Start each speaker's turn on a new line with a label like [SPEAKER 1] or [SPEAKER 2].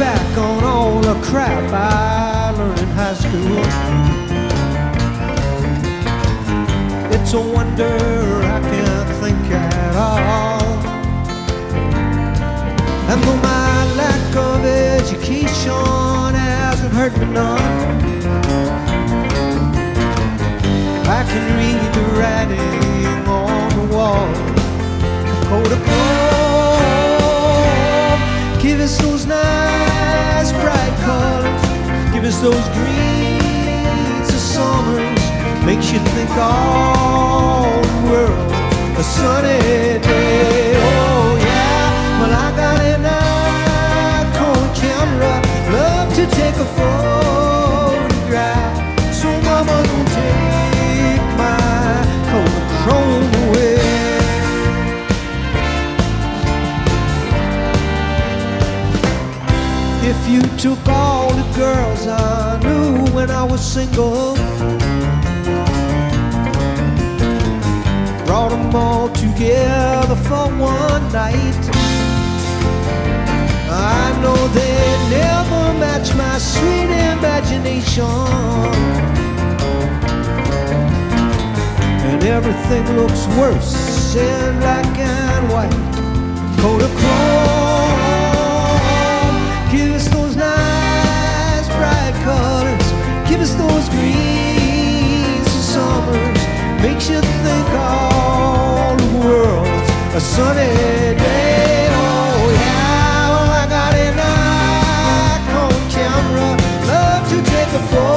[SPEAKER 1] back on all the crap I learned in high school. It's a wonder I can't think at all. And though my lack of education hasn't hurt me none, I can read the writing on the wall. Code of us those greens of summers, makes you think all the world's a sunny day. Oh yeah, well I got an Nikon camera, love to take a photograph. So mama don't take my Kodachrome away. If you took all the girls I knew when I was single, brought them all together for one night, I know they'd never match my sweet imagination. And everything looks worse in black and white. Kodachrome, greens of summers, makes you think all the world's a sunny day. Oh yeah, well I got a Nikon camera, love to take a photograph.